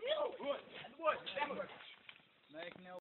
good, good.